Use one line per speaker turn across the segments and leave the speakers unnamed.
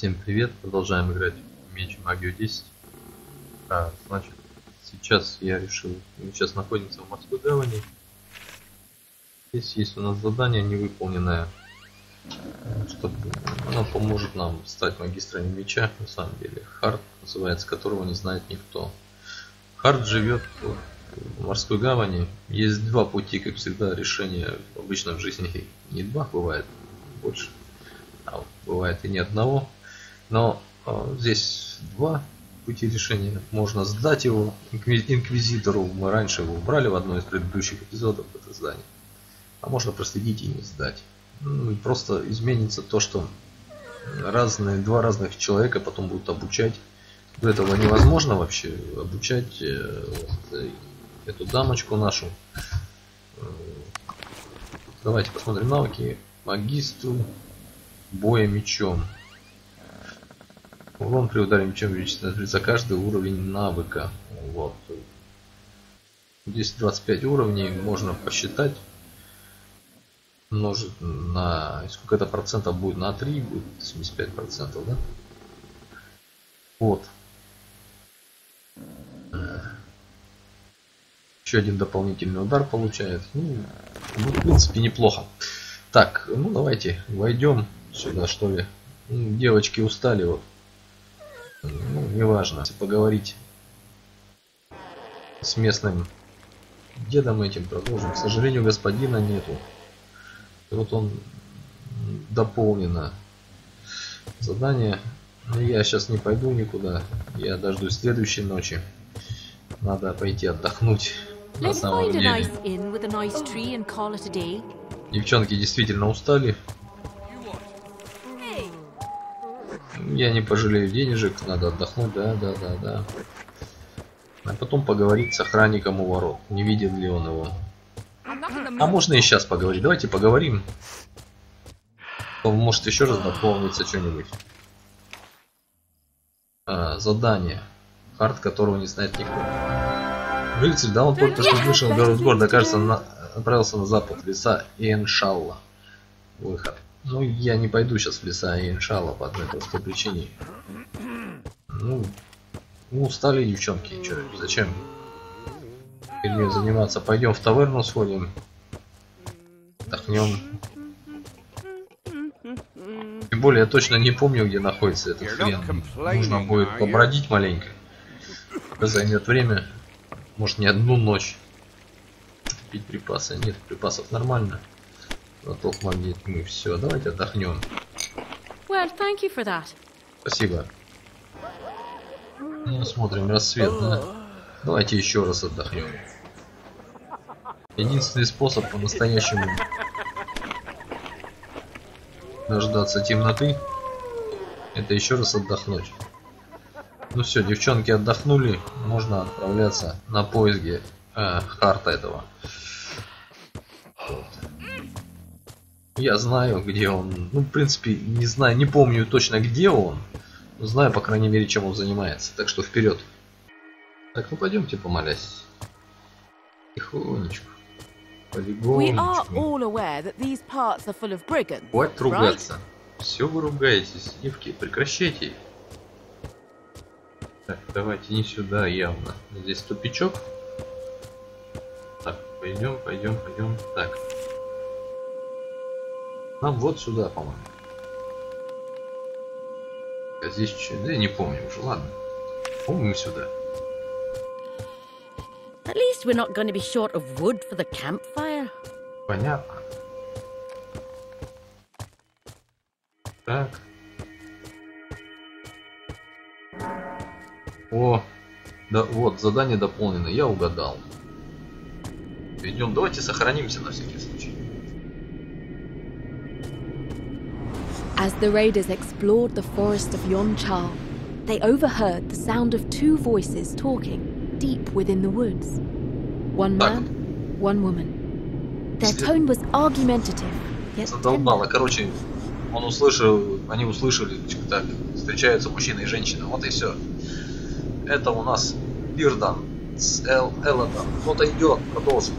Всем привет, продолжаем играть в Меч Магию 10. А, значит, сейчас я решил, мы сейчас находимся в морской гавани. Здесь есть у нас задание невыполненное, чтобы оно поможет нам стать магистрами меча, на самом деле. Хард называется, которого не знает никто. Хард живет в морской гавани. Есть два пути, как всегда, решения обычно в жизни. Не два бывает, больше. А бывает и ни одного. Но э, здесь два пути решения. Можно сдать его инквизитору. Мы раньше его убрали в одной из предыдущих эпизодов это здание. А можно проследить и не сдать. Ну, просто изменится то, что разные, два разных человека потом будут обучать. До этого невозможно вообще обучать э, эту дамочку нашу. Э, давайте посмотрим навыки. Магистру боя мечом. Урон при ударе мечом увеличится за каждый уровень навыка. Вот. Здесь 25 уровней, можно посчитать. Множить на... Сколько это процентов будет? На 3 будет 75 процентов, да? Вот. Еще один дополнительный удар получает. Ну, ну, в принципе, неплохо. Так, ну давайте войдем сюда, что ли. Девочки устали вот неважно, поговорить с местным дедом этим продолжим. К сожалению, господина нету. вот он дополнено задание. Но я сейчас не пойду никуда. Я дождусь следующей ночи. Надо пойти отдохнуть. На самом деле. Девчонки действительно устали. Я не пожалею денежек, надо отдохнуть, да, да, да, да. А потом поговорить с охранником у ворот, не видит ли он его. А можно и сейчас поговорить, давайте поговорим. Может еще раз дополнится что-нибудь. А, задание. Хард, которого не знает никто. Рыцарь, да, он только что вышел в города, кажется, на... отправился на запад, леса Эншалла. Выход. Ну, я не пойду сейчас в леса и иншалла по одной простой причине. Ну, ну устали девчонки, что, зачем фигней заниматься? Пойдем в таверну сходим, отдохнем. Тем более я точно не помню, где находится этот хрен. Нужно будет побродить маленько. Это займет время. Может не одну ночь. Пить припасы. Нет, припасов нормально. Лоток магнит мы все. Давайте отдохнем.
Well, thank you for that.
Спасибо. Ну, смотрим рассвет, да? Давайте еще раз отдохнем. Единственный способ по-настоящему дождаться темноты, это еще раз отдохнуть. Ну все, девчонки отдохнули, можно отправляться на поиски э, харта этого. Я знаю, где он. Ну, в принципе, не знаю, не помню точно, где он. Но знаю, по крайней мере, чем он занимается. Так что вперед. Так, ну пойдемте помолясь. Тихонечку. Полигонечку. Хватит ругаться. Все вы ругаетесь, девки, прекращайте. Так, давайте не сюда явно. Здесь тупичок. Так, пойдем, пойдем, пойдем. Так. Нам вот сюда, по-моему. А здесь что? Да я не помню уже, ладно. Помним сюда.
At least we're not going to be short of wood for the campfire.
Понятно. Так. О, да, вот, задание дополнено, я угадал. Идем, давайте сохранимся на всякий случай.
As the raiders explored the forest of Yonchal, they overheard the sound of two voices talking deep within the woods. One man, one woman. Their tone was argumentative, yet
Задолбало. Короче, он услышал, они услышали, так, встречаются мужчина и женщина. Вот и все. Это у нас Бирдан с Эл Эллотом. Кто-то идет, продолжит.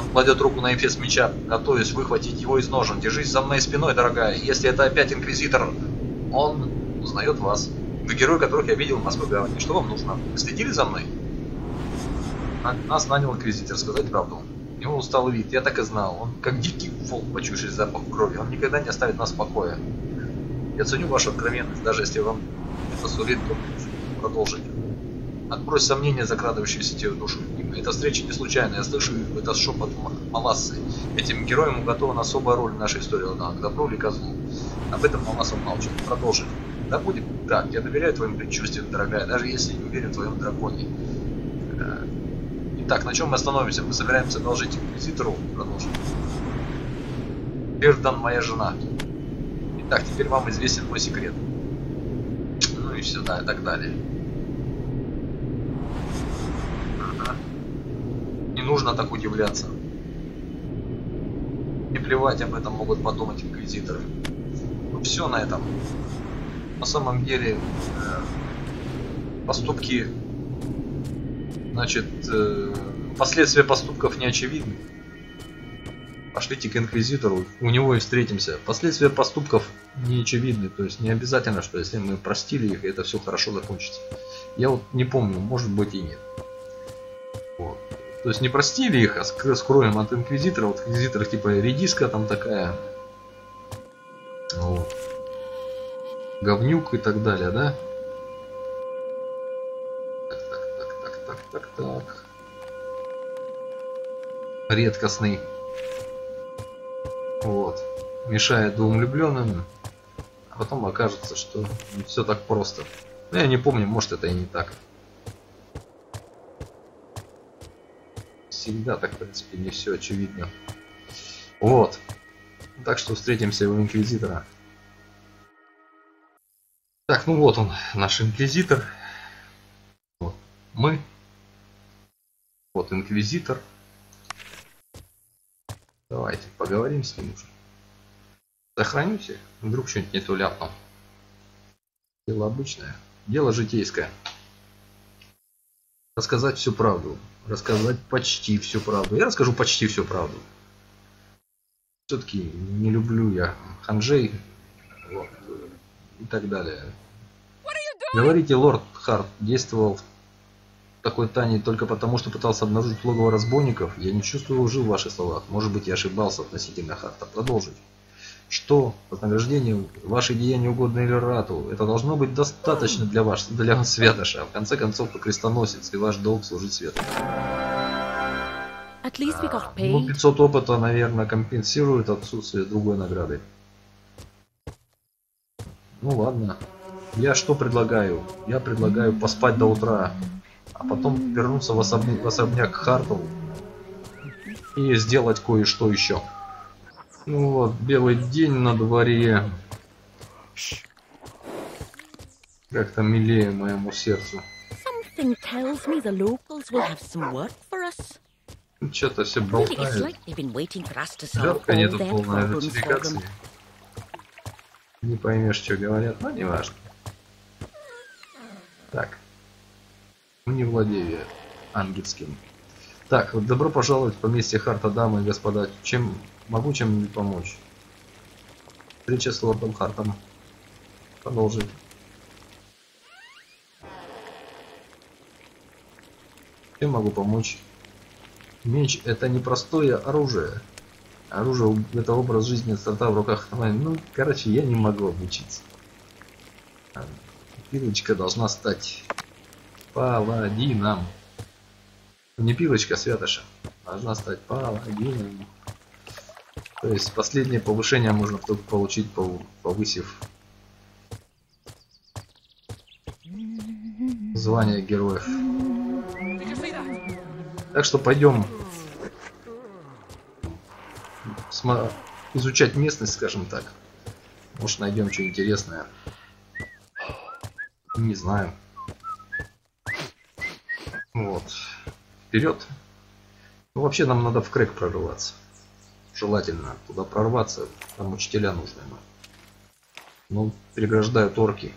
Он кладет руку на эфес меча, готовясь выхватить его из ножен. Держись за моей спиной, дорогая. Если это опять Инквизитор, он узнает вас. Вы герой, которых я видел в Москве гавани. Что вам нужно? Вы следили за мной? На- Нас нанял инквизитор, сказать правду. У него усталый вид, я так и знал. Он как дикий волк, почувший запах крови. Он никогда не оставит нас в покое. Я ценю вашу откровенность, даже если вам это сулит, то продолжите. Отбрось сомнения, закрадывающиеся тебе в душу. Эта встреча не случайна, я слышу это шепот Малассы. Этим героям уготована особая роль в нашей истории, да, к добру или козлу. Об этом Маласса молчит. Продолжит. Да будет так, я доверяю твоим предчувствиям, дорогая, даже если не уверен в твоем драконе. Э, Итак, на чем мы остановимся? Мы собираемся одолжить инквизитору, продолжим. Бердан моя жена. Итак, теперь вам известен мой секрет. Ну и все, да, и так далее. Ага. Не нужно так удивляться. Не плевать об этом могут подумать инквизиторы. Ну все на этом. На самом деле э, поступки, значит, э, последствия поступков не очевидны. Пошлите к инквизитору, у него и встретимся. Последствия поступков не очевидны, то есть не обязательно, что если мы простили их, это все хорошо закончится. Я вот не помню, может быть и нет. То есть не простили их, а ск- скроем от инквизитора. Вот инквизитор типа редиска там такая. Вот. Говнюк и так далее, да? Так, так, так, так, так, так, так. Редкостный. Вот. Мешает двум влюбленным. А потом окажется, что все так просто. Ну, я не помню, может это и не так. Всегда так, в принципе, не все очевидно. Вот. Так что встретимся у Инквизитора. Так, ну вот он, наш Инквизитор. Вот. Мы. Вот Инквизитор. Давайте поговорим с ним уже. Сохранимся, вдруг что-нибудь не то ляпнул. Дело обычное. Дело житейское. Рассказать всю правду. Рассказать почти всю правду. Я расскажу почти всю правду. Все-таки не люблю я ханжей. Вот, и так далее. Говорите, лорд Харт действовал в такой тайне только потому, что пытался обнаружить логово разбойников. Я не чувствую лжи в ваших словах. Может быть, я ошибался относительно Харта. Продолжить. Что вознаграждение, ваши деяния угодно или рату, это должно быть достаточно для вас, для святоша. В конце концов, вы крестоносец, и ваш долг служить свету.
Got
Ну,
paid.
500 опыта, наверное, компенсирует отсутствие другой награды. Ну ладно. Я что предлагаю? Я предлагаю поспать до утра, а потом вернуться в, особня- в особняк Хартл и сделать кое-что еще. Ну вот, белый день на дворе. Как-то милее моему сердцу. Что-то все болтают.
all
нету полной
them.
Не поймешь, что говорят, но не важно. Так. Не владею ангельским. Так, вот добро пожаловать в поместье Харта, дамы и господа. Чем могу чем-нибудь помочь? Встреча с лордом Хартом. Продолжить. Чем могу помочь? Меч это не простое оружие. Оружие это образ жизни старта в руках. Ну, короче, я не могу обучиться. А, Пилочка должна стать паладином. Не пилочка, а святоша. Должна стать паладином. То есть последнее повышение можно только получить, пов- повысив звание героев. Так что пойдем изучать местность, скажем так. Может найдем что интересное. Не знаю. Вот. Вперед. Ну, вообще нам надо в крэк прорываться. Желательно туда прорваться. Там учителя нужны. нам. Ну, преграждают орки.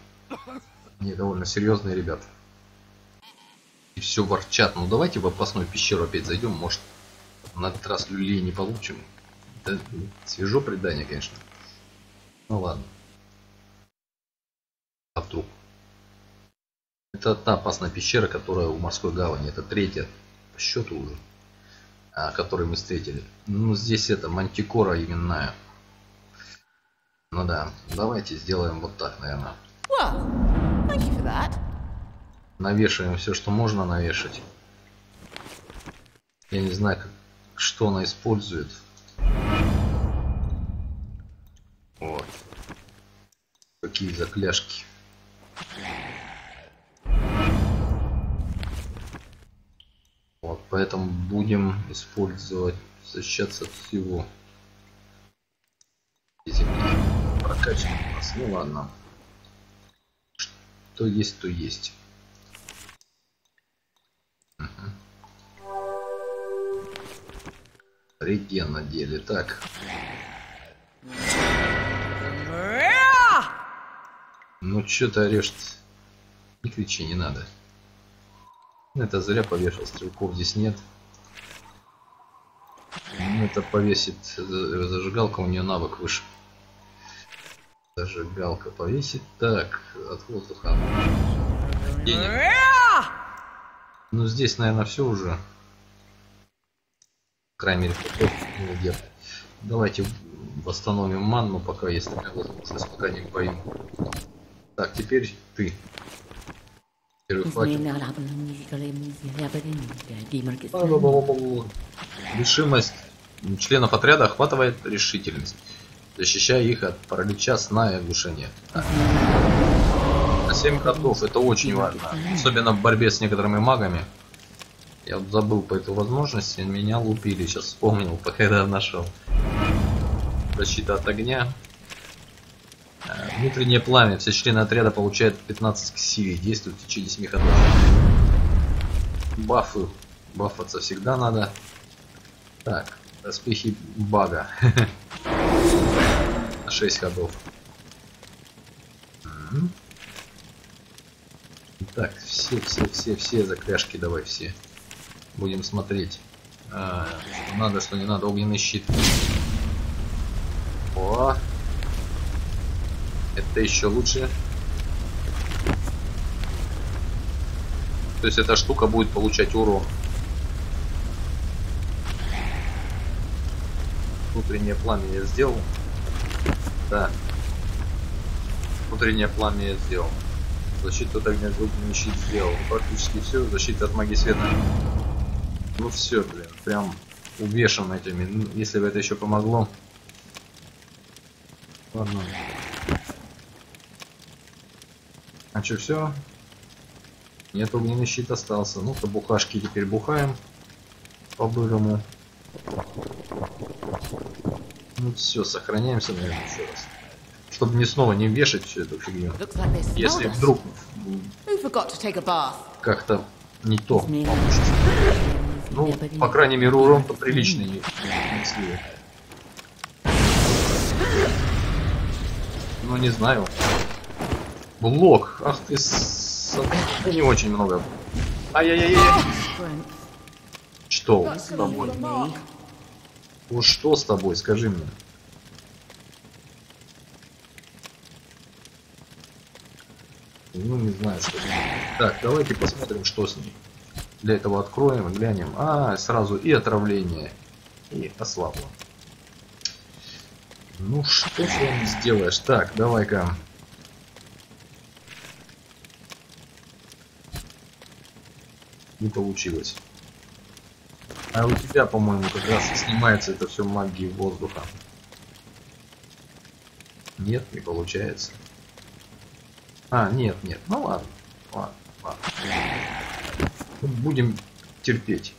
Они довольно серьезные ребята. И все ворчат. Ну давайте в опасную пещеру опять зайдем. Может на этот раз люлей не получим. Да, свежо предание, конечно. Ну ладно. А труп. Это та опасная пещера, которая у морской гавани. Это третья по счету уже, который мы встретили. Ну, здесь это мантикора именная. Ну да, давайте сделаем вот так, наверное.
Well.
Навешаем все, что можно навешать. Я не знаю, как, что она использует. Вот. Какие закляшки. Поэтому будем использовать, защищаться от всего. Прокачан у нас. Ну ладно. Что есть, то есть. Мгм. Реген на деле. Так, ну что ты орешь -то? Не кричи, не надо. Это зря повешал, стрелков здесь нет. Ну, Это повесит э, зажигалка, у нее навык выше. Зажигалка повесит. Так, от воздуха. Денег. Ну здесь, наверное, все уже. По крайней мере. Давайте восстановим манну, пока есть такая возможность, пока не боим. Так, теперь ты. Решимость членов отряда охватывает решительность, защищая их от паралича, сна и оглушения. На 7 ходов это очень важно, особенно в борьбе с некоторыми магами. Я вот забыл по этой возможности, меня лупили, сейчас вспомнил, пока я нашел. Защита от огня. Э, Внутреннее пламя. Все члены отряда получают 15 к силе. Действует в течение 7 ходов. Бафы. Бафаться всегда надо. Так, доспехи бага. На 6 ходов. Так, все, все, все, все закляшки давай, все. Будем смотреть. А, что надо, что не надо. Огненный щит. О! Это еще лучше. То есть эта штука будет получать урон. Внутреннее пламя я сделал. Да. Внутреннее пламя я сделал. Защиту от огня глубинный щит сделал. Практически все. Защита от магии света. Ну все, блин. Прям увешан этими. Если бы это еще помогло. Ладно. А что, все? Нет, огненный щит остался. Ну-ка, бухашки теперь бухаем. По-бырому. Ну все, сохраняемся, наверное, еще раз. Чтобы не снова не вешать всю эту фигню. Если вдруг как-то не то получится. Ну, по крайней мере, урон-то приличный не-. Ну, не знаю. Блок. Ах ты с... Не очень много. Ай-яй-яй.
Strength.
Что с тобой? Вот что с тобой, скажи мне. Ну, не знаю, что. Так, давайте посмотрим, что с ней. Для этого откроем, глянем. А, сразу и отравление, и ослабло. Ну, что с вами сделаешь? Так, давай-ка. Не получилось. А у тебя, по-моему, как раз снимается это все магией воздуха. Нет, не получается. А, нет, нет. Ну ладно. Ладно, ладно. Ну, Будем терпеть.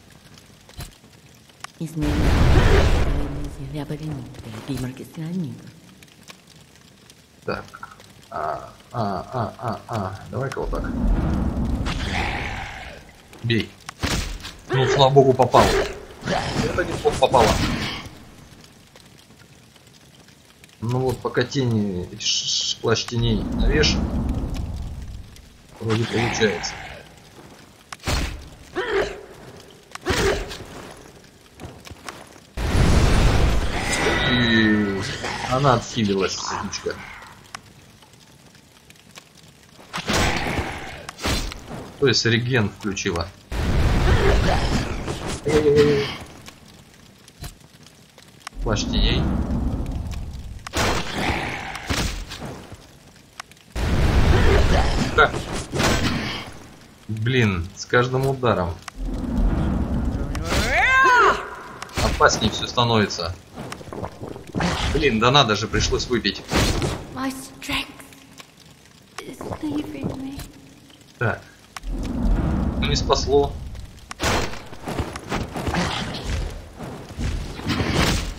Так. А, а, а, а, а. Давай-ка вот так. Бей. Ну, слава богу, попал. Это неплохо попало. Ну вот, пока тени, плащ теней навешен, вроде получается. И она отхилилась, сучка. То есть реген включила. Плащ теней. Ха. Блин, с каждым ударом. Опаснее все становится. Блин, да надо же, пришлось выпить. Спасло.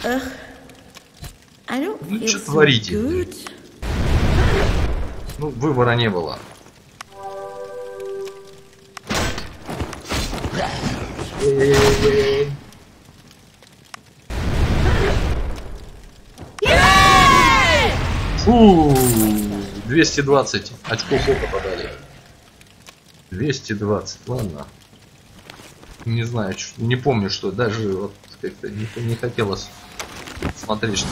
Don't
Ну,
so
творите?
good.
Ну, выбора не было. Фу, 220 очков опыта дали. 220, ладно. Не знаю, не помню, что даже вот как-то не, не хотелось смотреть, что.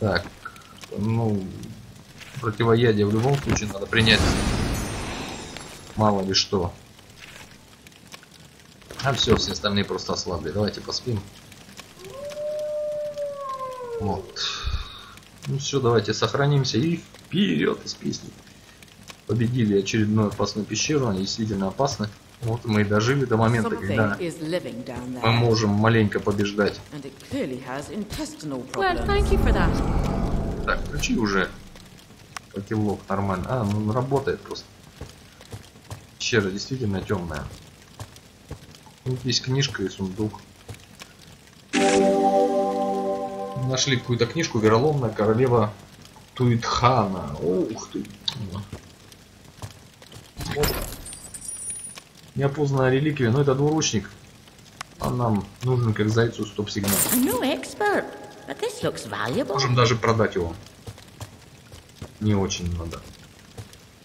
Так, ну, противоядие в любом случае надо принять. Мало ли что. А все, все остальные просто ослабли. Давайте поспим. Вот. Ну все, давайте сохранимся и вперед из песни. Победили очередную опасную пещеру, они действительно опасны. Вот мы и дожили до момента, когда мы можем маленько побеждать.
Well.
Так, включи уже котелок нормально. А, ну он работает просто. Пещера действительно темная. Тут есть книжка и сундук. Нашли какую-то книжку «Вероломная королева Туитхана». Ух ты. Неопознанная реликвия, но это двуручник. А нам нужен как зайцу стоп-сигнал.
Looks valuable.
Можем даже продать его. Не очень надо.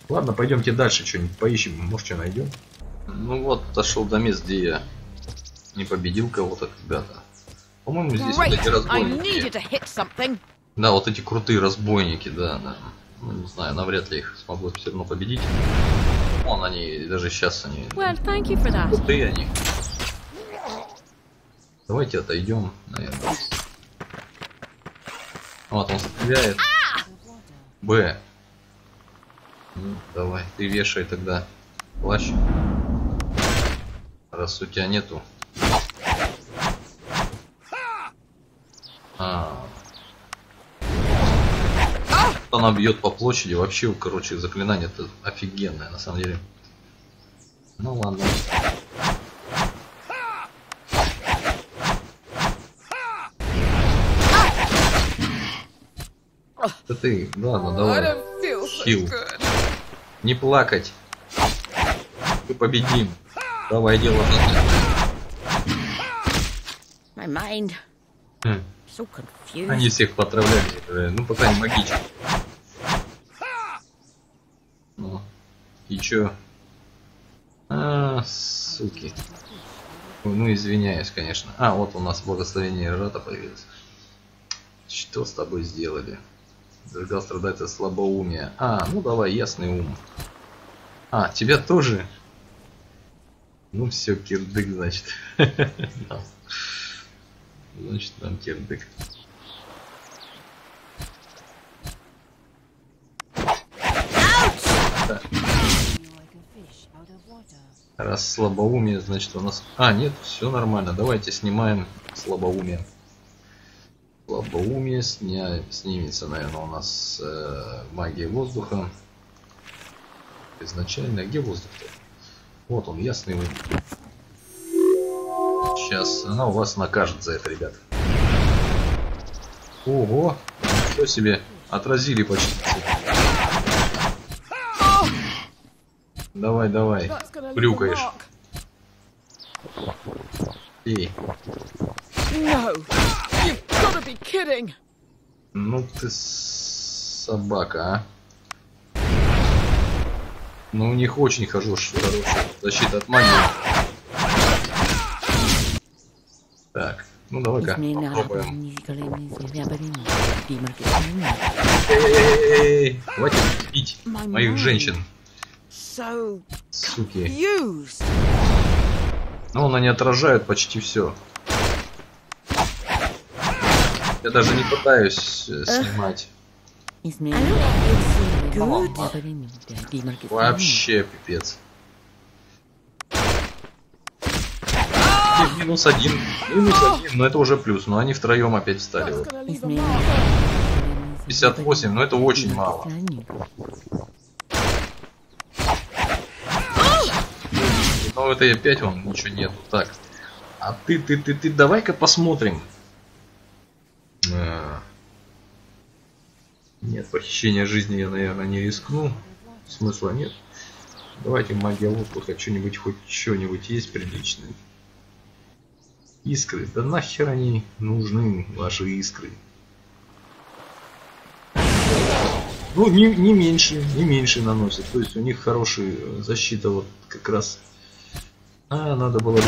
Ладно, пойдемте дальше что-нибудь поищем. Может, что найдем. Ну вот, дошел до мест, где я не победил кого-то когда-то. По-моему, здесь вот эти разбойники. Да, вот эти крутые разбойники, да, да. Ну, не знаю, навряд ли их смогу все равно победить. Вон они, даже сейчас они.
Well, thank you for that.
Крутые они. Давайте отойдем, наверное. Вот он стреляет. Б. Ну, давай, ты вешай тогда плащ. Раз у тебя нету. А. Она бьет по площади. Вообще, короче, заклинание это офигенное, на самом деле. Ну ладно. Да ты, ладно, давай. Хил. Не плакать. Мы победим. Давай дело Хм. Они всех потравляли. Ну, пока не магичат. И чё? А, суки. Ну, извиняюсь, конечно. А, вот у нас благословение Рата появилось. Что с тобой сделали? Зажигал страдает от слабоумия. А, ну давай, ясный ум. А, тебя тоже? Ну все, кирдык, значит. Значит, нам кирдык. Так. Раз слабоумие, значит у нас... А, нет, все нормально. Давайте снимаем слабоумие. Слабоумие сня... снимется, наверное, у нас э, магия воздуха. Изначально, где воздух-то? Вот он, ясный ум. Сейчас она у вас накажет за это, ребят. Ого! Что себе? Отразили почти. Давай, давай. Брюкаешь. Эй,
No,
ну ты собака, а. Ну у них очень хорошая хорошая защита от магии. Так, ну давай-ка попробуем. Эй, хватит бить моих женщин.
So
Суки.
used.
Но он они отражают почти все. Я даже не пытаюсь э, снимать. Вообще пипец. И Минус один. Минус один, но это уже плюс. Но они втроем опять встали. Вот.
Is me.
58, но это очень мало. Но это и опять вон ничего нету. Так. А ты, ты, ты, ты, давай-ка посмотрим. А. Нет, похищение жизни я, наверное, не рискну. Смысла нет. Давайте магия воздуха, что-нибудь, хоть что-нибудь есть приличное. Искры. Да нахер они нужны, ваши искры? Ну, не, не меньше, не меньше наносят. То есть у них хорошая э, защита вот как раз. А, надо было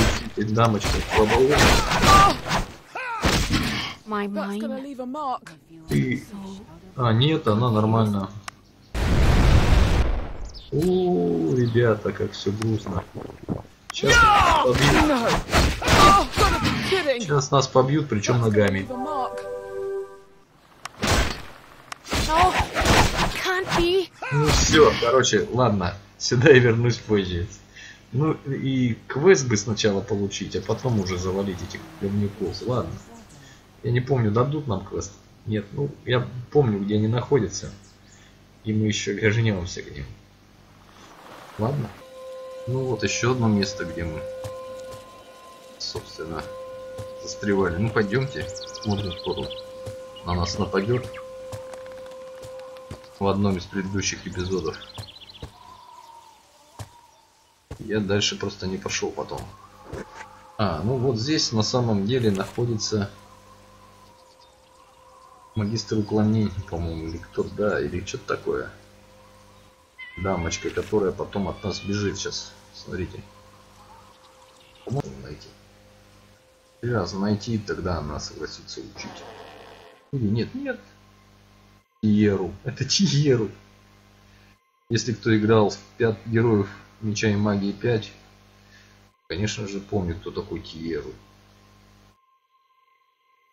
leave a mark.
Ты... А, нет, она нормально. О, ребята, как все грустно. Сейчас нас побьют.
No. Kidding.
Сейчас нас побьют, причем ногами.
Oh.
Ну все, короче, ладно, сюда я вернусь позже. Ну и квест бы сначала получить, а потом уже завалить этих говнюков. Ладно. Я не помню, дадут нам квест. Нет, ну я помню, где они находятся. И мы еще вернемся к ним. Ладно. Ну вот еще одно место, где мы, собственно, застревали. Ну пойдемте, смотрим, тут на нас нападет в одном из предыдущих эпизодов. Я дальше просто не пошел потом. А, ну вот здесь на самом деле находится магистр уклонений, по-моему, или кто да, или что-то такое. Дамочка, которая потом от нас бежит сейчас. Смотрите. По-моему, найти. Раза найти, тогда она согласится учить. Или нет, нет, Тиеру. Это Тиеру. Если кто играл в 5 героев Меча и Магии 5, конечно же помнит, кто такой Тиеру.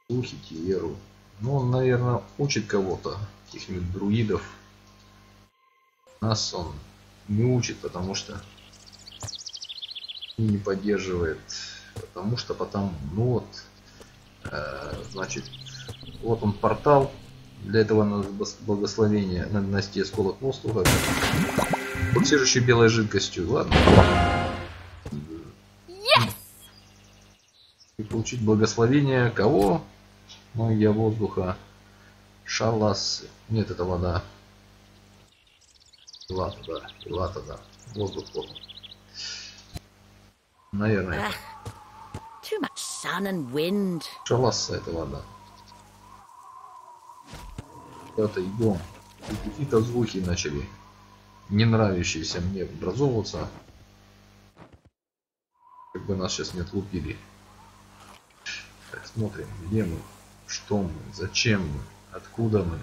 Слухи Тиеру. Ну, он, наверное, учит кого-то, каких-нибудь друидов. Нас он не учит, потому что не поддерживает. Потому что потому, ну вот, э, значит, вот он портал, для этого бос- благословение на нанести осколок воздуха. Пульсирующей белой жидкостью. Ладно. И получить благословение кого? Ну, я воздуха. Шалас. Нет, это вода. Лата, да. Лата, да. Воздух вот. Наверное.
Too much sun and wind.
Шаласа это вода. Это идем. Какие-то звуки начали не нравящиеся мне образовываться. Как бы нас сейчас не отлупили. Так, смотрим, где мы, что мы, зачем мы, откуда мы.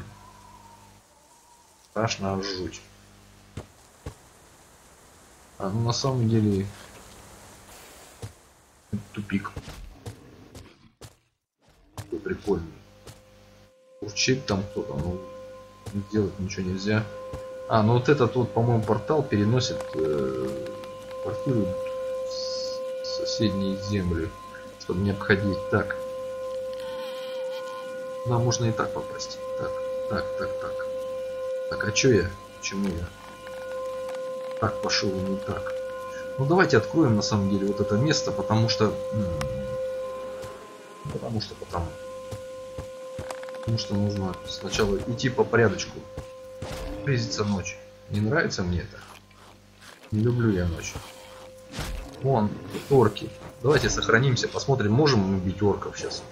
Страшно жуть. А ну на самом деле тупик. Прикольный. Урчит там кто-то, ну сделать ничего нельзя. А, ну вот этот вот, по-моему, портал переносит э, квартиру с соседней земли, чтобы не обходить. Так. Да, можно и так попасть. Так, так, так, так. Так, а чё я? Почему я? Так пошел не так. Ну давайте откроем на самом деле вот это место, потому что... Потому что потому. Потому что нужно сначала идти по порядочку. Близится ночь. Не нравится мне это. Не люблю я ночь. Вон, орки. Давайте сохранимся, посмотрим, можем мы бить орков сейчас.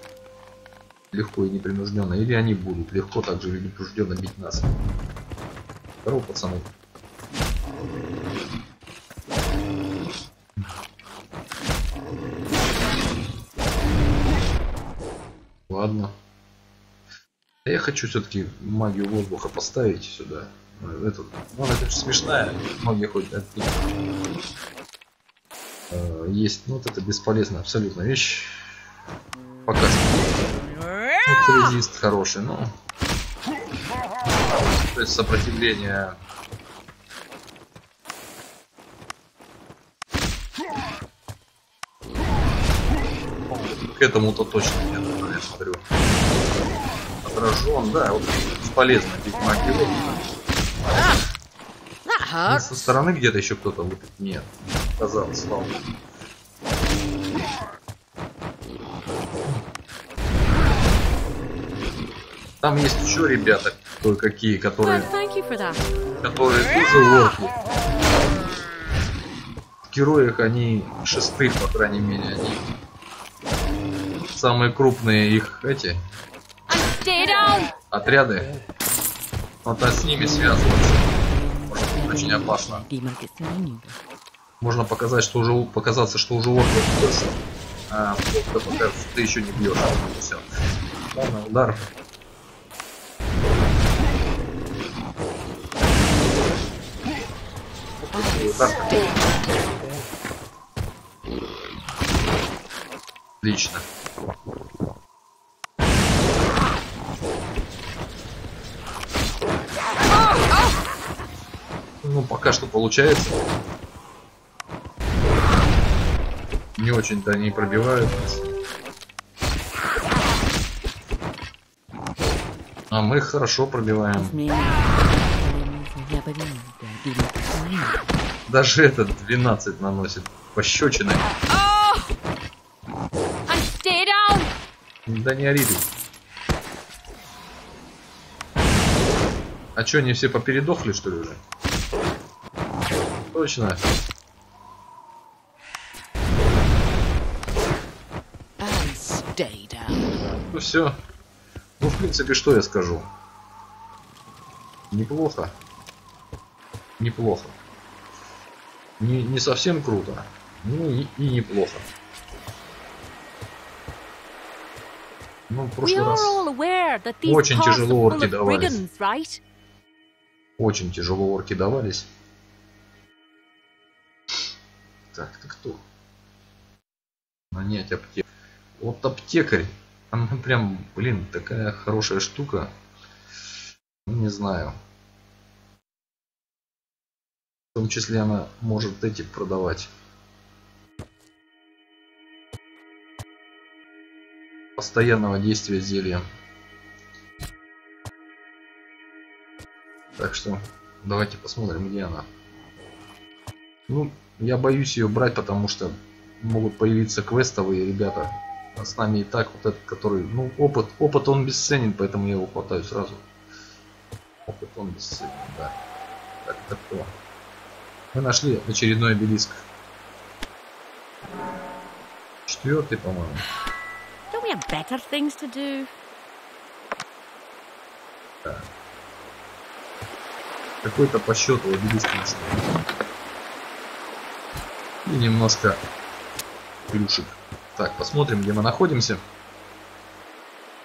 Легко и непринужденно. Или они будут легко так же непринужденно бить нас. Здорово, пацаны. Ладно. А Я хочу все-таки магию воздуха поставить сюда. Э, эту, ну она конечно смешная, многие них. Э, Есть, ну вот это бесполезная абсолютно вещь. Пока что. Ну, резист хороший, ну. То есть сопротивление к этому-то точно нет, я смотрю. Отражен, да, вот бесполезно бить магию. Ну,
hurt.
со стороны где-то еще кто-то лупит. Нет, казалось, слава. Там есть еще ребята кое-какие, которые, которые тоже орки. В героях они шестых, по крайней мере, они самые крупные их эти отряды. Вот а с ними связываться очень опасно. Можно показать, что уже показаться, что уже орков бьешь, а орка что ты еще не бьешь. Все. Ладно, удар. Удар. Отлично. Ну, пока что получается. Не очень-то они пробивают. А мы их хорошо пробиваем. Даже этот 12 наносит пощечины. Да не ори. А чё, они все попередохли, что ли, уже? Точно. Ну все. Ну, в принципе, что я скажу? Неплохо. Неплохо. Не, не совсем круто. Ну и, и неплохо. Ну, в прошлый раз Очень тяжело орки давались. очень тяжело орки давались. Так, ты кто? Нанять аптеку. Вот аптекарь. Она прям, блин, такая хорошая штука. Ну, Не знаю. В том числе она может эти продавать. Постоянного действия зелья. Так что давайте посмотрим, где она. Ну, я боюсь ее брать, потому что могут появиться квестовые ребята. А с нами и так вот этот, который, ну, опыт, опыт он бесценен, поэтому я его хватаю сразу. Опыт он бесценен, да. Так, это кто? Мы нашли очередной обелиск. Четвертый, по-моему.
Don't we have better things to do?
Какой-то по счету обелиск нашли. И немножко плюшек. Так, посмотрим, где мы находимся.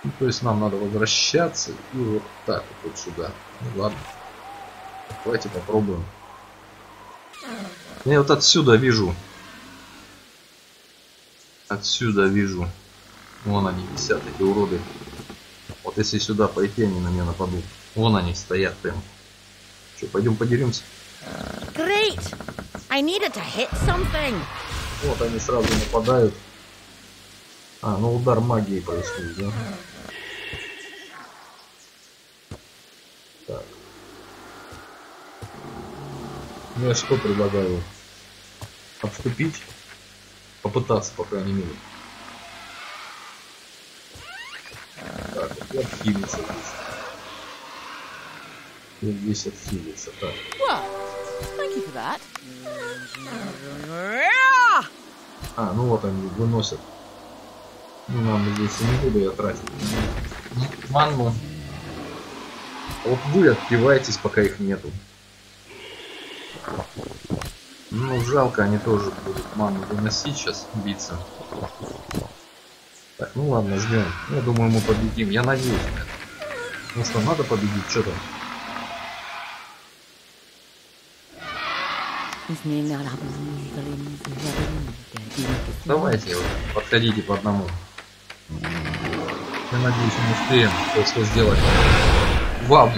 Ну, то есть нам надо возвращаться и вот так вот, сюда. Ну ладно. Давайте попробуем. Я вот отсюда вижу. Отсюда вижу. Вон они висят, эти уроды. Вот если сюда пойти, они на меня нападут. Вон они стоят прям. Что, пойдем подеремся?
Great! I needed to hit something.
Вот они сразу нападают. А, ну удар магии происходит, да? Так. Ну, я что предлагаю? Обступить? Попытаться, по крайней мере. Так, вот отхилиться здесь. И здесь отхилиться, так.
Thank you for that.
А, ну вот они выносят. Ну, нам здесь и не буду я тратить. Манну. Вот вы отпивайтесь, пока их нету. Ну, жалко, они тоже будут ману выносить сейчас, биться. Так, ну ладно, ждем. Я думаю, мы победим. Я надеюсь на это. Ну что, надо победить, что там? Давайте, подходите по одному. Я надеюсь, мы успеем кое-что сделать. Ваву.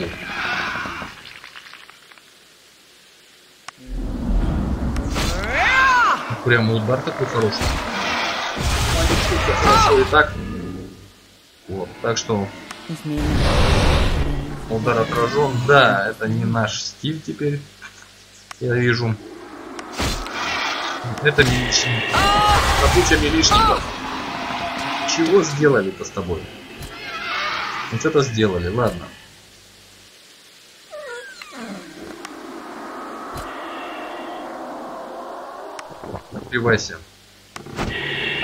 Прям удар такой хороший. Хорошо и так. Вот, так что удар отражен. Да, это не наш стиль теперь. Я вижу. Это миличник. Это куча милишников. Чего сделали-то с тобой? Ну что-то сделали, ладно. Напивайся.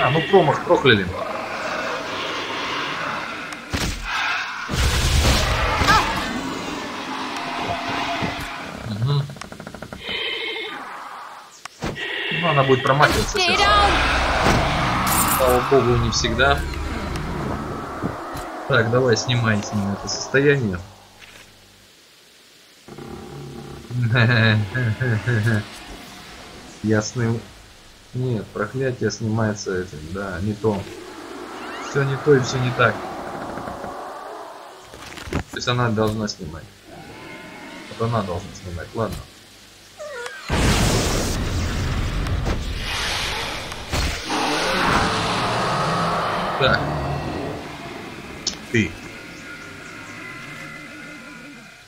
А, ну промах прокляли. Она будет промахиваться сейчас. Слава богу, не всегда. Так, давай снимай с ним это состояние. Ясный. Нет, проклятие снимается этим, да, не то. Все не то и все не так. То есть она должна снимать. Вот она должна снимать, ладно. Так. Ты.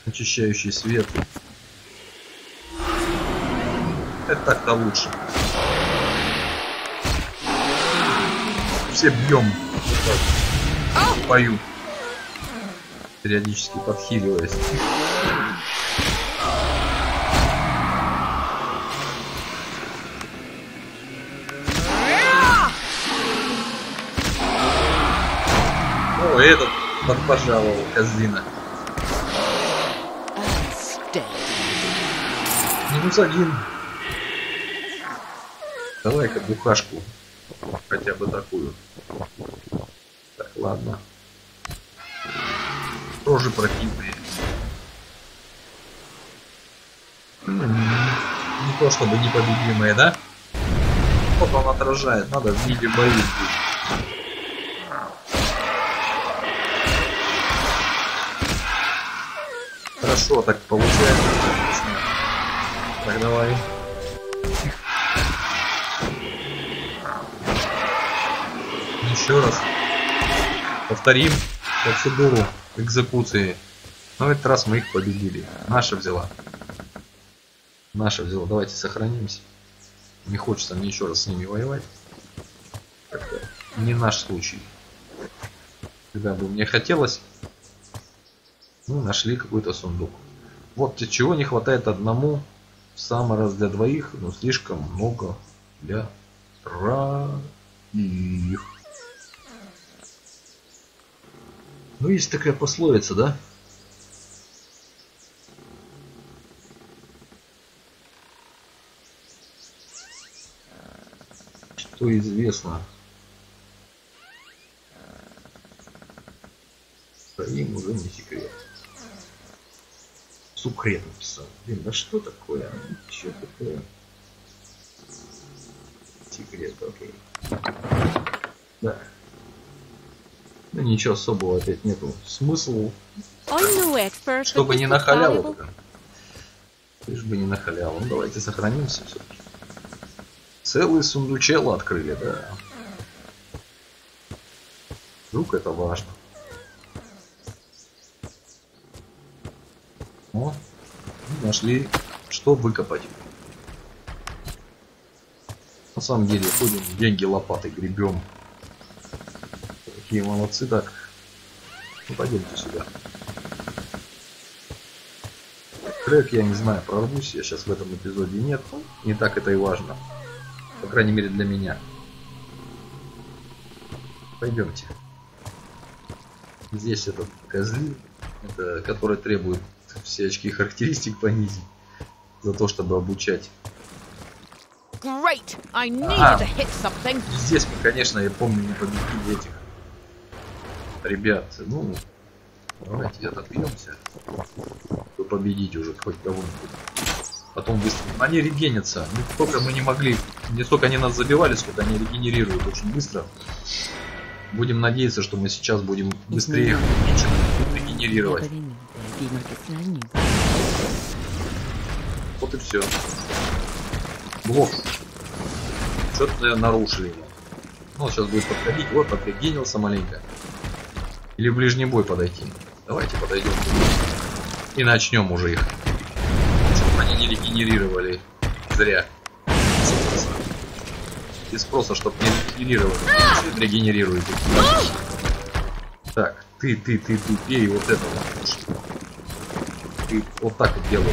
Очищающий свет. Это так-то лучше. Все бьем. Вот так. Пою. Периодически подхиливаясь. О, этот подпожаловал, козлина. Минус один. Давай-ка бухашку. Хотя бы такую. Так, ладно. Тоже противные. Не то чтобы непобедимые, да? Вот он отражает, надо в виде бои. Хорошо так получается. Так, давай. Еще раз. Повторим процедуру экзекуции. Но в этот раз мы их победили. Наша взяла. Наша взяла. Давайте сохранимся. Не хочется мне еще раз с ними воевать. Не наш случай. Когда бы мне хотелось, мы нашли какой-то сундук. Вот чего не хватает одному, в самый раз для двоих, но слишком много для троих. Ну, есть такая пословица, да? Что известно Троим уже не секрет. Сукрет написал. Блин, да что такое? Что такое? Секрет, окей. Да. Ну ничего особого опять нету. Смысл, чтобы не на халяву. Лишь бы не на халяву. Ну давайте сохранимся все-таки. Целый сундучел открыли, да. Вдруг это важно. О, нашли, что выкопать. На самом деле, ходим, деньги лопатой гребем. Такие молодцы, так. Ну, пойдемте сюда. Трек, я не знаю, прорвусь я сейчас в этом эпизоде нет. Не так это и важно. По крайней мере, для меня. Пойдемте. Здесь этот козли, это, который требует все очки характеристик понизить за то, чтобы обучать.
Great! I
Ah.
to hit something.
Здесь мы, конечно, я помню, не победили этих ребят. Ну, давайте отопьемся. Чтобы победить уже хоть кого-нибудь. Потом быстро. Они регенятся. Ну, сколько мы не могли. Не столько они нас забивали, сколько они регенерируют очень быстро. Будем надеяться, что мы сейчас будбудем быстрее их регенерировать. Вот и все. Блок. Что-то нарушили его. Ну, сейчас будет подходить. Вот, отрегенился маленько. Или в ближний бой подойти. Давайте подойдем. И начнем уже их. Чтобы они не регенерировали зря. Без спроса, чтобы не регенерировали. Все регенерируете. Так, ты, ты, ты, ты, бей вот этого. Ты вот так вот делай.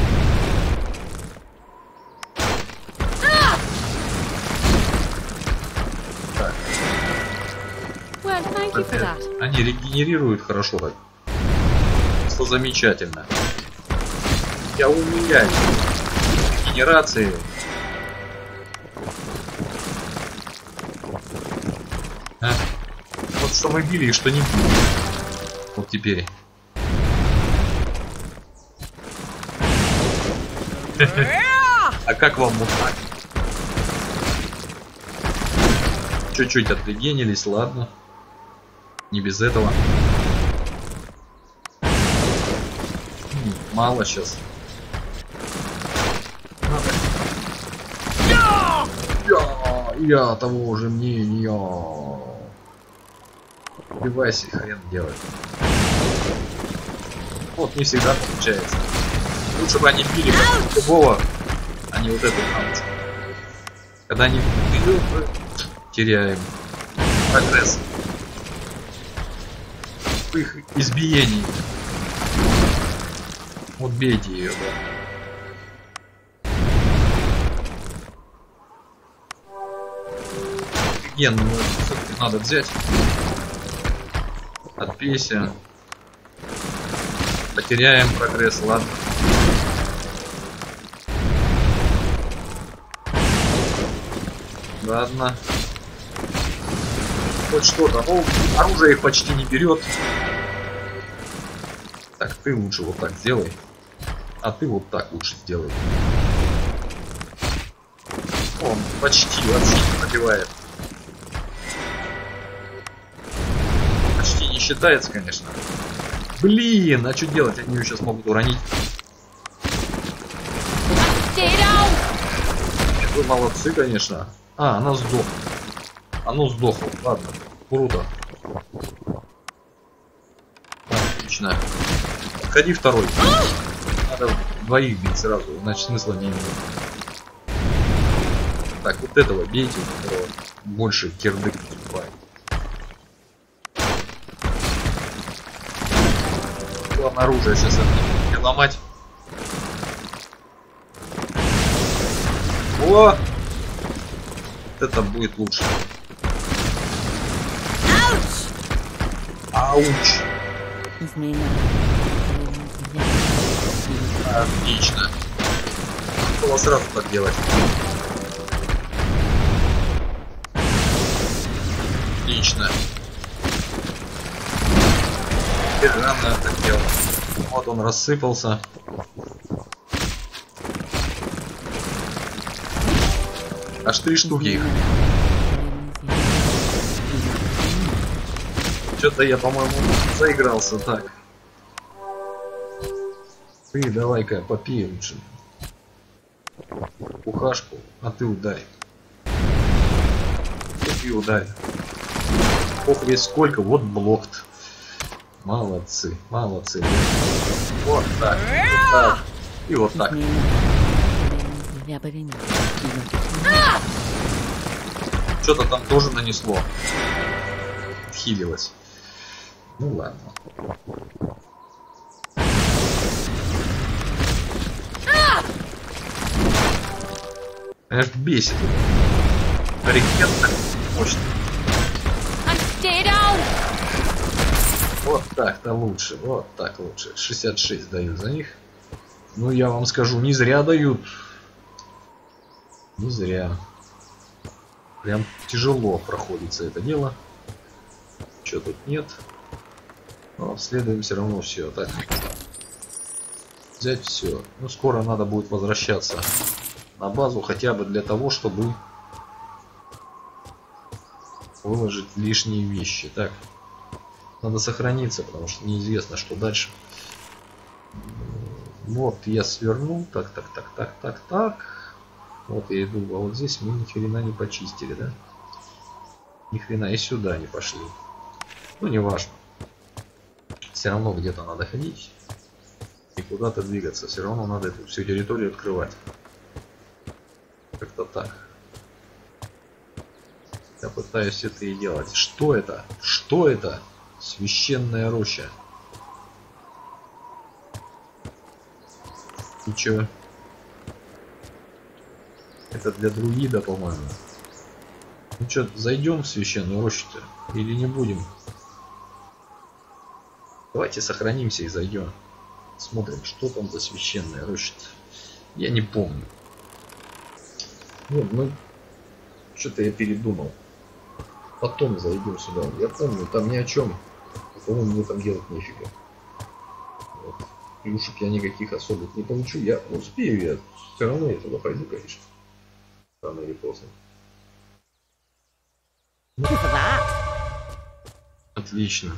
Так,
Well.
Они регенерируют хорошо так. Просто замечательно. Я умиляюсь. Регенерации. А? Вот что мы били и что не били. Вот теперь. А как вам так? Чуть-чуть отрегенились, ладно. Не без этого. М, Мало сейчас. Я, я того же мнения. Убивайся, хрен делать. Вот не всегда получается. Лучше бы они как любого, а не вот эту хамочку. Когда бьют, мы теряем прогресс в их избиении. Вот бейте ее, да. Ген, ну, всё-таки надо взять. Отпейся. Потеряем прогресс, ладно. Ладно. Хоть что-то. Ну, оружие их почти не берет. Так, ты лучше вот так сделай. А ты вот так лучше сделай. Он почти вообще не пробивает. Почти не считается, конечно. Блин, а что делать? Они ее сейчас могут уронить. Вы молодцы, конечно. А, она сдохла. Оно сдохло. Ладно. Круто. Отлично. Ходи второй. Надо двоих бить сразу, иначе смысла не имеет. Так, вот этого бейте, которого больше кирдык наступает. Ладно, оружие сейчас это ломать. О! Это будет лучше. Ауч! Отлично. Было сразу так делать. Отлично. Теперь рано это делать. Вот он рассыпался. Аж три штуки их. Что-то я, по-моему, заигрался так. Ты давай-ка попей лучше. Кухашку, а ты ударь. Ты ударь. Ох, весь сколько, вот блокт. Молодцы, молодцы. Вот так, вот так. И вот так. Что-то там тоже нанесло. Хилилось. Ну ладно. Аж бесит. Ракет так мощный. Вот так-то лучше, вот так лучше. 66 дают за них. Ну, я вам скажу, не зря дают. Не зря. Прям тяжело проходится это дело. Что тут нет? Но следуем все равно все так. Взять все. Ну, скоро надо будет возвращаться на базу, хотя бы для того, чтобы выложить лишние вещи. Так, надо сохраниться, потому что неизвестно, что дальше. Вот, я свернул. Так, так, так, так, так, так. Вот я иду, а вот здесь мы ни хрена не почистили, да? Ни хрена и сюда не пошли. Ну, не важно. Все равно где-то надо ходить и куда-то двигаться. Все равно надо эту всю территорию открывать. Как-то так. Я пытаюсь это и делать. Что это? Что это? Священная роща. И чё? Это для друида, по-моему. Ну чё, зайдем в священную рощу-то? Или не будем? Давайте сохранимся и зайдем. Смотрим, что там за священная роща -то. Я не помню. Нет, ну, что-то я передумал. Потом зайдем сюда. Я помню, там ни о чем. По-моему, мне там делать нефига. Вот. Плюшек я никаких особых не получу. Я успею, я все равно я туда пойду, конечно.
For that.
Отлично.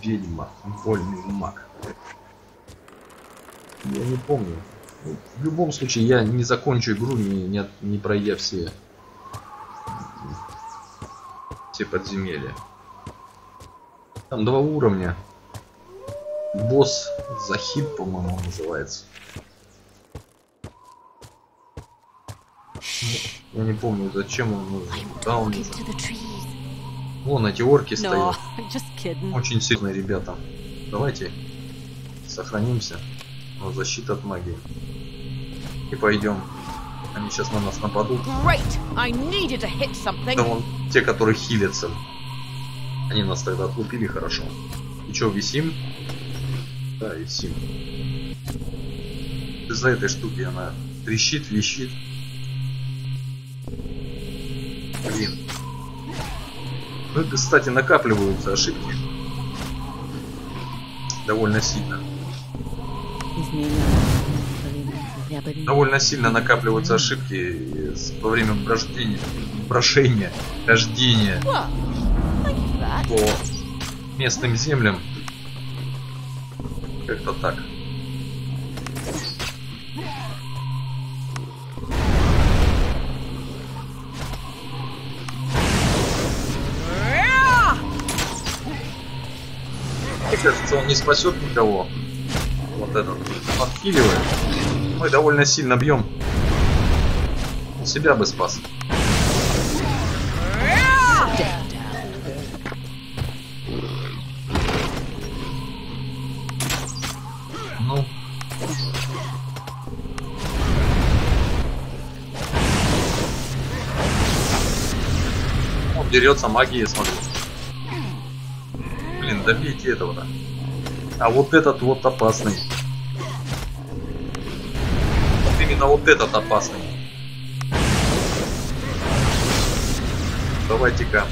Ведьма, вольный маг. Я не помню. Ну, В любом случае, я не закончу игру, не, не, не пройдя все, все подземелья. Там два уровня. Босс Захид, по-моему, называется. Я не помню, зачем он нужен. Да, он нужен. Вон эти орки
No,
стоят. Очень сильные ребята. Давайте сохранимся. Но защита от магии. И пойдем. Они сейчас на нас нападут. Да вон те, которые хилятся. Они нас тогда отлупили хорошо. И чё, висим? Да, висим. Из-за этой штуки она трещит, вещит. Блин. Ну, кстати, накапливаются ошибки. Довольно сильно. Довольно сильно накапливаются ошибки во время брождения, прошения,
that.
по местным землям. Как-то так. Мне кажется, он не спасет никого. Вот этот. Отхиливает. Мы довольно сильно бьем. Он себя бы спас. Дерется магией, смотрю. Блин, добейте этого-то. А вот этот вот опасный. Вот именно вот этот опасный. Давайте-ка.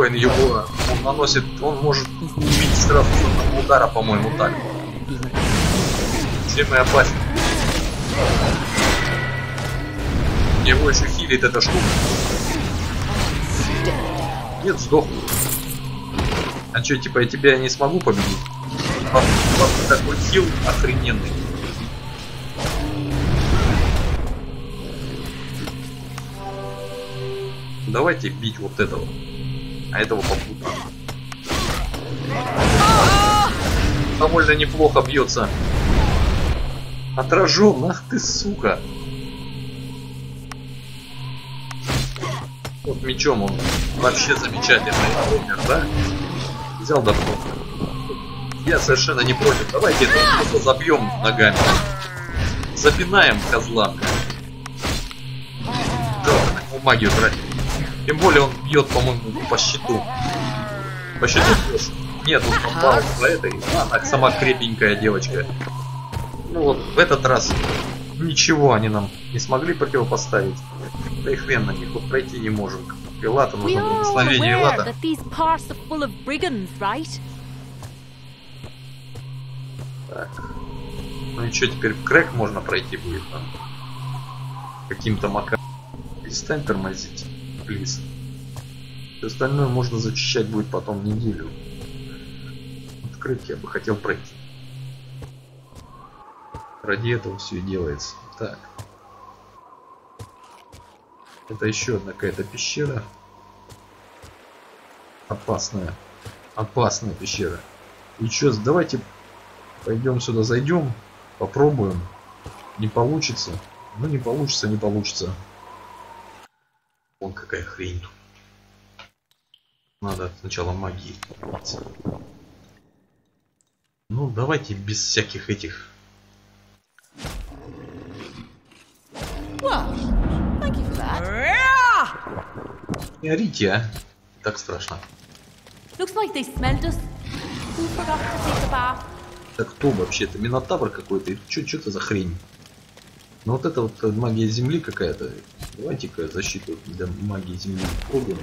Он его, он наносит, он может убить сразу с удара, по-моему, так. Чем и опасен. Его еще хилит эта штука. Нет, сдох. А что, типа, я тебя не смогу победить? Такой хил охрененный. Давайте бить вот этого. А этого попутно. Довольно неплохо бьется. Отражен, ах ты сука. Вот мечом он вообще замечательный умер, да? Взял да. Я совершенно не против. Давайте это просто забьем ногами. Запинаем козла. Него магию тратить. Тем более он бьет, по-моему, по щиту. По щиту бьешь? Нет, он попал по этой. Она сама крепенькая девочка. Ну вот в этот раз ничего они нам не смогли противопоставить. Да и хрен на них, вот пройти не можем.
We
нужно
of brigands, right?
Так. Ну и что, теперь в крэк можно пройти будет там? Каким-то макаром. Перестань тормозить, плиз. Все остальное можно зачищать будет потом неделю. Открыть я бы хотел пройти. Ради этого все и делается. Так. Это еще одна какая-то пещера. Опасная. Опасная пещера. И что, давайте Пойдем сюда, зайдем, попробуем. Не получится. Ну не получится, не получится. Вон какая хрень тут. Надо сначала магии добраться. Ну, давайте без всяких этих... Не орите, а? Так страшно. Так кто вообще-то? Минотавр какой-то? Что это за хрень? Ну вот это вот э, магия земли какая-то. Давайте-ка защиту для магии земли пробуем.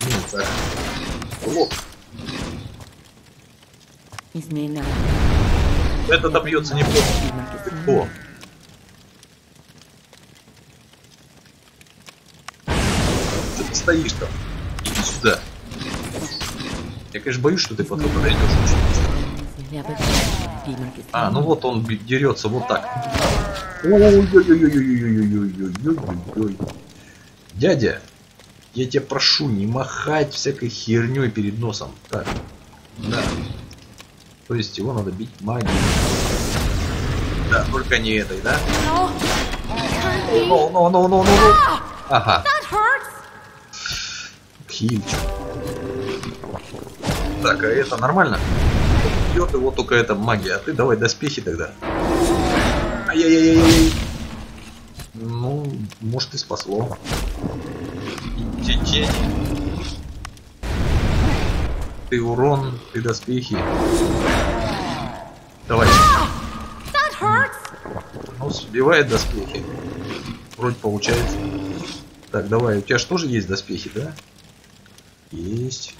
Ну так. Вот.
Now.
Это добьется неплохо. Кто? Что ты стоишь там? Иди сюда. Я, конечно, боюсь, что ты потом подойдешь. А, ну вот он дерется вот так. Дядя, я тебя прошу не махать всякой херней перед носом. Так. Да. То есть его надо бить магией. Да, только не этой, да? Ну, ну, ну, ну, ну, ну. Ага. Хильчик. Так, а это нормально? Бьет его только эта магия, а ты давай доспехи тогда. Ай-яй-яй-яй. Ну, может и спасло. И те- тени. Ты урон, ты доспехи. Давай. Ну, сбивает доспехи. Вроде получается. Так, давай, у тебя же тоже есть доспехи, да? Есть.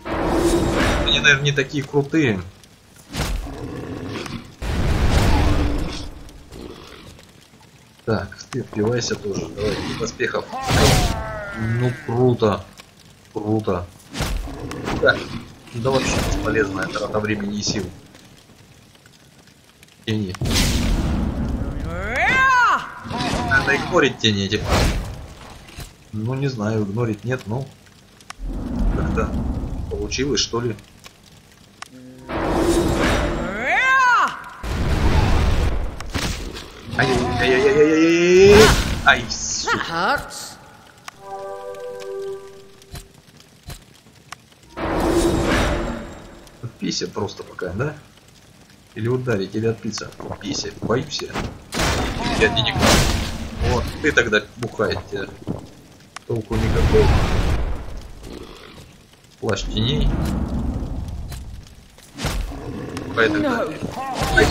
Они, наверное, не такие крутые. Так, ты впивайся тоже. Давай, доспехов. Ну, круто. Круто. Да, да вообще бесполезная трата времени и сил. Тени. Надо игнорить тени эти. Ну, не знаю, игнорить нет, ну. Как-то получилось, что ли. Ай-яй-яй-яй-яй-яй-яй-яй. Ай, сука. Отпися просто пока, да? Или ударить, или отпиться. Отпися, боюсь я. Я денег. Вот, ты тогда бухай, тебе толку никакого. Плащ теней. Тогда. Ай,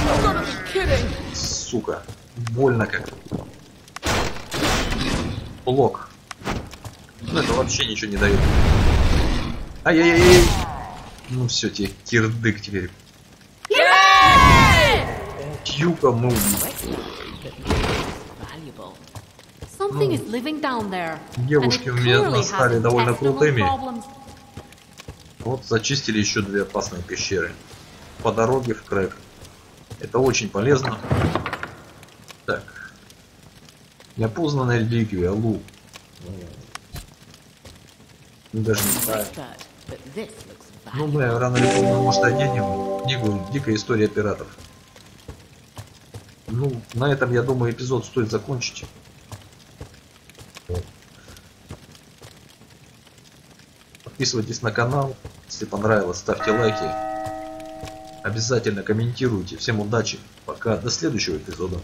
сука. Больно как. Блок. Ну это вообще ничего не дает. Ай-яй-яй. Ну все, тебе кирдык теперь. Тьюка мы
down there.
Девушки у меня
clearly
стали
has
довольно крутыми. Вот зачистили еще две опасные пещеры. По дороге в крэк. Это очень полезно. Так. Неопознанная реликвия, лук. Ну, Даже не знаю. Ну, мы рано или поздно, может, оденем книгу «Дикая история пиратов». Ну, на этом, я думаю, эпизод стоит закончить. Подписывайтесь на канал, если понравилось, ставьте лайки. Обязательно комментируйте. Всем удачи. Пока. До следующего эпизода.